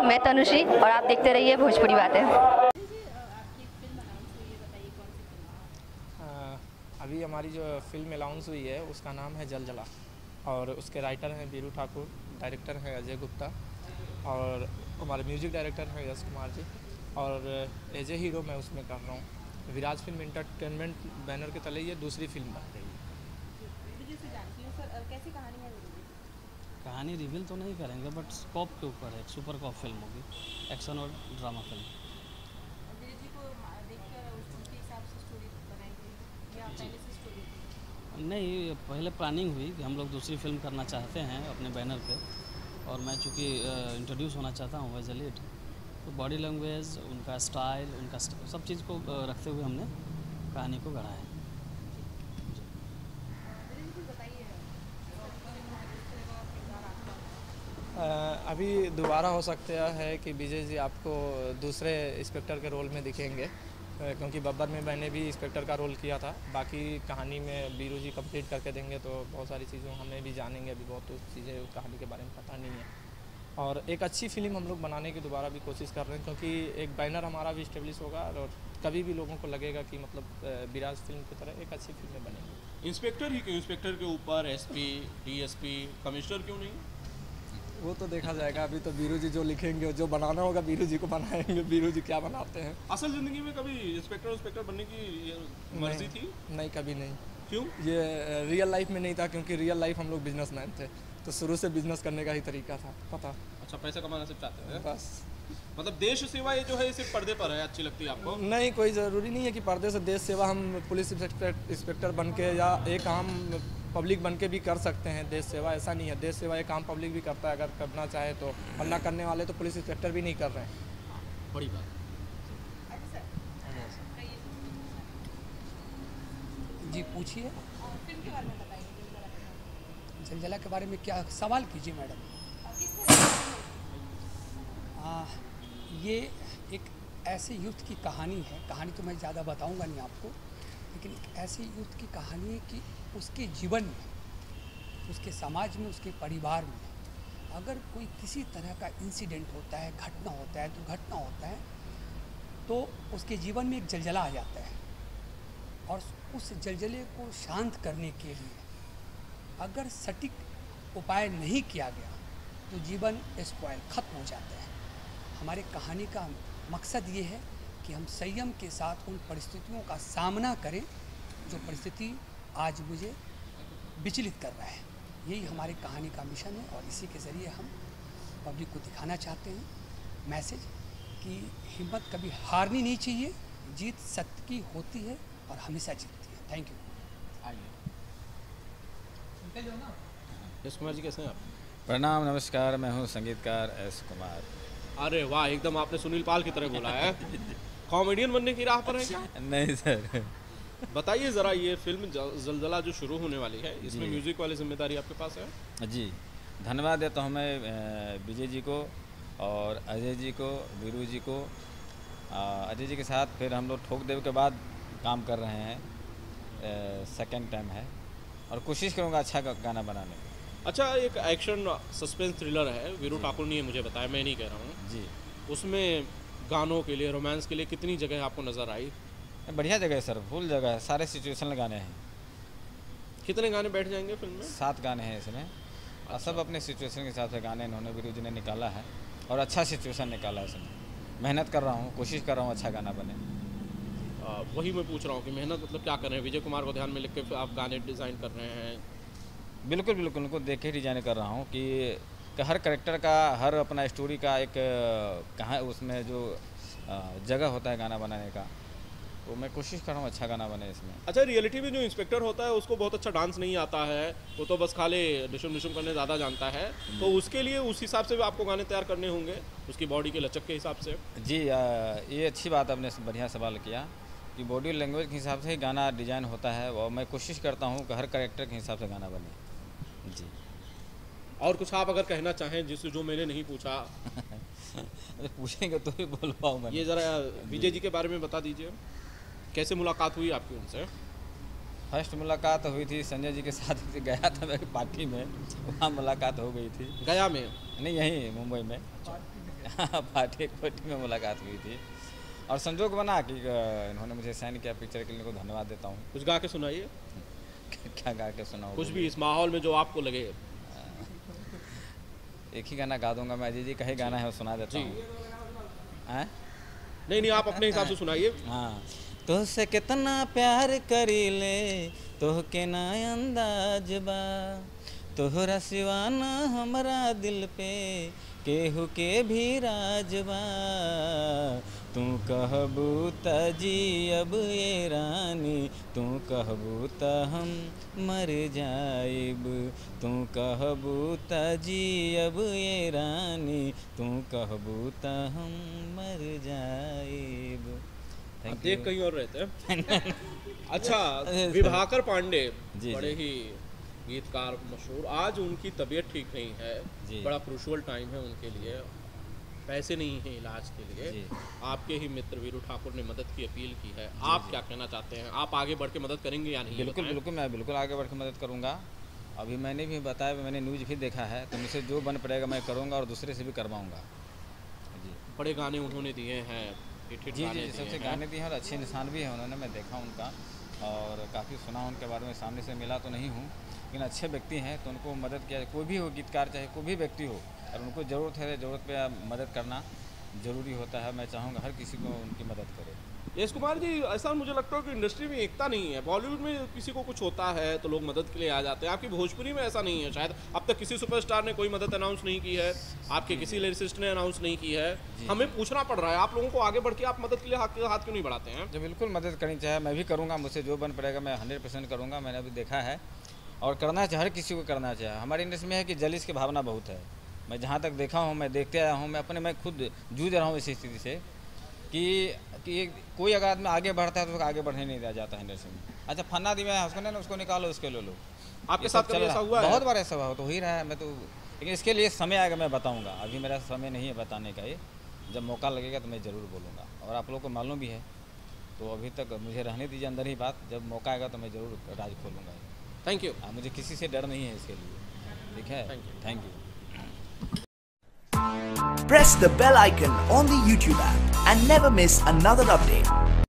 मैं तनुश्री और आप देखते रहिए भोजपुरी बातें। अभी हमारी जो फ़िल्म अलाउंस हुई है उसका नाम है जल जला और उसके राइटर हैं बीरू ठाकुर डायरेक्टर हैं अजय गुप्ता और हमारे म्यूज़िक डायरेक्टर हैं यश कुमार जी। और एज ए हीरो मैं उसमें कर रहा हूँ। विराज फ़िल्म इंटरटेनमेंट बैनर के तले ये दूसरी फ़िल्म बन रही है? कहानी रिवील तो नहीं करेंगे बट स्कोप के ऊपर है सुपर कॉप फ़िल्म होगी एक्शन और ड्रामा फ़िल्म नहीं पहले प्लानिंग हुई कि हम लोग दूसरी फ़िल्म करना चाहते हैं अपने बैनर पे, और मैं चूँकि इंट्रोड्यूस होना चाहता हूँ एज ए लीड तो बॉडी लैंग्वेज उनका स्टाइल उनका सब चीज़ को रखते हुए हमने कहानी को गढ़ा है। अभी दोबारा हो सकता है कि विजय जी आपको दूसरे इंस्पेक्टर के रोल में दिखेंगे क्योंकि बब्बर में मैंने भी इंस्पेक्टर का रोल किया था। बाकी कहानी में बीरू जी कंप्लीट करके देंगे तो बहुत सारी चीज़ों हमें भी जानेंगे, अभी बहुत चीज़ें कहानी के बारे में पता नहीं है। और एक अच्छी फ़िल्म हम लोग बनाने की दोबारा भी कोशिश कर रहे हैं, क्योंकि एक बैनर हमारा भी इस्टेब्लिश होगा और कभी भी लोगों को लगेगा कि मतलब बिराज फ़िल्म की तरह एक अच्छी फ़िल्में बनेंगी। इंस्पेक्टर ही क्यों इंस्पेक्टर के ऊपर एसपी डीएसपी कमिश्नर क्यों नहीं? वो तो देखा जाएगा अभी तो बीरू जी जो लिखेंगे जो बनाना होगा बीरू जी को बनाएँगे। बीरू जी क्या बनाते हैं? असल ज़िंदगी में कभी इंस्पेक्टर इंस्पेक्टर बनने की मर्ज़ी थी? नहीं कभी नहीं। क्यों? ये रियल लाइफ में नहीं था क्योंकि रियल लाइफ हम लोग बिजनेसमैन थे। तो शुरू से बिज़नेस करने का ही तरीका था पता। अच्छा पैसा कमाना सिर्फ़ चाहते हैं बस। मतलब देश सेवा ये जो है सिर्फ़ पर्दे पर है अच्छी लगती है आपको? नहीं कोई ज़रूरी नहीं है कि पर्दे से देश सेवा हम पुलिस इंस्पेक्टर बन के या एक आम पब्लिक बन के भी कर सकते हैं देश सेवा ऐसा नहीं है। देश सेवा एक आम पब्लिक भी करता है अगर करना चाहे तो। और ना करने वाले तो पुलिस इंस्पेक्टर भी नहीं कर रहे हैं। बड़ी बात। जी पूछिए। जलजला के बारे में क्या सवाल कीजिए मैडम। ये एक ऐसे युद्ध की कहानी है। कहानी तो मैं ज़्यादा बताऊँगा नहीं आपको। लेकिन एक ऐसे युद्ध की कहानी है कि उसके जीवन में, उसके समाज में, उसके परिवार में अगर कोई किसी तरह का इंसिडेंट होता है, घटना होता है, दुर्घटना होता है तो उसके जीवन में एक जलजला आ जाता है। और उस जलजले को शांत करने के लिए अगर सटीक उपाय नहीं किया गया तो जीवन स्पॉयल खत्म हो जाता है। हमारे कहानी का मकसद ये है कि हम संयम के साथ उन परिस्थितियों का सामना करें जो परिस्थिति आज मुझे विचलित कर रहा है। यही हमारी कहानी का मिशन है और इसी के ज़रिए हम पब्लिक को दिखाना चाहते हैं। मैसेज कि हिम्मत कभी हारनी नहीं चाहिए जीत सत्य की होती है और हमेशा जीतती है। थैंक यू यश कुमार जी कैसे हैं आप? प्रणाम नमस्कार मैं हूँ संगीतकार एस कुमार। अरे वाह एकदम आपने सुनील पाल की तरह बोला है। कॉमेडियन बनने की राह पर है क्या? नहीं सर। बताइए ज़रा ये फ़िल्म जलजला जो शुरू होने वाली है इसमें म्यूज़िक वाली ज़िम्मेदारी आपके पास है? जी। धन्यवाद देता हूँ मैं विजय जी को और अजय जी को वीरू जी को अजय जी के साथ फिर हम लोग ठोक देव के बाद काम कर रहे हैं सेकंड टाइम है। और कोशिश करूँगा अच्छा गाना बनाने की। अच्छा एक एक्शन सस्पेंस थ्रिलर है वीरू ठाकुर ने मुझे बताया मैं नहीं कह रहा हूँ। जी। उसमें गानों के लिए रोमांस के लिए कितनी जगह आपको नज़र आई? बढ़िया जगह है सर फुल जगह है सारे सिचुएशन गाने हैं। कितने गाने बैठ जाएँगे फ़िल्म में? सात गाने हैं इसमें और सब अपने सिचुएशन के हिसाब से गाने इन्होंने गुरु जी ने निकाला है और अच्छा सिचुएशन निकाला है इसमें मेहनत कर रहा हूँ कोशिश कर रहा हूँ अच्छा गाना बने। आ, वही मैं पूछ रहा हूँ कि मेहनत मतलब क्या कर रहे हैं? विजय कुमार को ध्यान में लिख के आप गाने डिज़ाइन कर रहे हैं। बिल्कुल बिल्कुल उनको देख के डिज़ाइन कर रहा हूँ कि हर करेक्टर का हर अपना स्टोरी का एक कहाँ उसमें जो जगह होता है गाना बनाने का तो मैं कोशिश कर रहा हूँ अच्छा गाना बने इसमें। अच्छा रियलिटी में जो इंस्पेक्टर होता है उसको बहुत अच्छा डांस नहीं आता है वो तो बस खाली डिशम डिशम करने ज़्यादा जानता है। तो हम्म। उसके लिए उस हिसाब से भी आपको गाने तैयार करने होंगे उसकी बॉडी के लचक के हिसाब से? जी ये अच्छी बात आपने बढ़िया सवाल किया कि बॉडी लैंग्वेज के हिसाब से ही गाना डिज़ाइन होता है और मैं कोशिश करता हूँ कि हर करेक्टर के हिसाब से गाना बने। जी। और कुछ आप अगर कहना चाहें जिससे जो मैंने नहीं पूछा। पूछेंगे तो ही बोल पाऊँ ये ज़रा विजय जी के बारे में बता दीजिए। कैसे मुलाकात हुई आपकी उनसे? फ़र्स्ट मुलाकात हुई थी संजय जी के साथ गया था मेरी पार्टी में। वहाँ मुलाकात हो गई थी। गया में? नहीं यहीं मुंबई में। पार्टी पार्टी में मुलाकात हुई थी। और संजोग बना कि इन्होंने मुझे साइन किया पिक्चर के लिए इनको धन्यवाद देता हूँ। कुछ गा के सुनाइए। क्या गा के सुना कुछ भी इस माहौल में जो आपको लगे। एक ही गाना गा दूँगा मैं अजय जी का ही गाना है वो सुना देता हूँ। नहीं नहीं आप अपने हिसाब से सुनाइए। हाँ। तो से कितना प्यार करी ले तो के ना अंदाज बा। तोहरा सिवाना हमरा दिल पे केहू के भी राजबा तू कहबू जी अब ये रानी। तू कहबू त हम मर जाइब। तू कहबू जी अब ये रानी। तू कहबू त हम मर आप देख कहीं और रहते हैं। अच्छा विभाकर पांडे जी, बड़े जी। ही गीतकार मशहूर। आज उनकी तबीयत ठीक नहीं है। जी। बड़ा क्रूशल टाइम है उनके लिए। पैसे नहीं हैं इलाज के लिए। आपके ही मित्र वीरू ठाकुर ने मदद की अपील की है। आप क्या कहना चाहते हैं? आप आगे बढ़ के मदद करेंगे या नहीं? बिल्कुल बिल्कुल मैं बिल्कुल आगे बढ़ के मदद करूँगा। अभी मैंने भी बताया मैंने न्यूज़ भी देखा है तो मुझसे जो बन पड़ेगा मैं करूँगा और दूसरे से भी करवाऊँगा। जी। बड़े गाने उन्होंने दिए हैं जी जी सबसे गाने दिए हैं और अच्छे इंसान भी हैं उन्होंने मैं देखा उनका। और काफ़ी सुना उनके बारे में, सामने से मिला तो नहीं हूँ, लेकिन अच्छे व्यक्ति हैं तो उनको मदद किया कोई भी हो गीतकार, चाहे कोई भी व्यक्ति हो और उनको ज़रूरत है, ज़रूरत पर मदद करना ज़रूरी होता है। मैं चाहूँगा हर किसी को उनकी मदद करे। यश कुमार जी ऐसा मुझे लगता है कि इंडस्ट्री में एकता नहीं है। बॉलीवुड में किसी को कुछ होता है तो लोग मदद के लिए आ जाते हैं। आपकी भोजपुरी में ऐसा नहीं है शायद। अब तक किसी सुपरस्टार ने कोई मदद अनाउंस नहीं की है। आपके किसी लिरिसिस्ट ने अनाउंस नहीं की है। हमें पूछना पड़ रहा है आप लोगों को आगे बढ़ के आप मदद के लिए हाथ हाथ क्यों नहीं बढ़ाते हैं? जो बिल्कुल मदद करनी चाहिए। मैं भी करूँगा मुझसे जो बन पड़ेगा मैं हंड्रेड परसेंट करूँगा मैंने अभी देखा है। और करना चाहिए हर किसी को करना चाहिए। हमारी इंडस्ट्री में है कि जलिस की भावना बहुत है। मैं जहाँ तक देखा हूँ मैं देखते आया हूँ मैं अपने मैं खुद जूझ रहा हूँ इस स्थिति से कि कि एक- कोई अगर आदमी आगे बढ़ता है तो उसको आगे बढ़ने नहीं दिया जाता है नर्सिंग में। अच्छा फन्ना दी मैं उसको नहीं ना उसको निकालो उसके लो लो। आपके साथ कभी चल ऐसा रहा- हुआ है? बहुत बार ऐसा हुआ तो हो ही रहा है मैं तो लेकिन इसके लिए समय आएगा मैं बताऊँगा। अभी मेरा समय नहीं है बताने का ये। जब मौका लगेगा तो मैं ज़रूर बोलूँगा। और आप लोग को मालूम भी है तो अभी तक मुझे रहने दीजिए अंदर ही बात। जब मौका आएगा तो मैं ज़रूर राज खोलूँगा थैंक यू मुझे किसी से डर नहीं है इसके लिए। ठीक है? Thank you press the bell icon on the YouTube app. And never miss another update.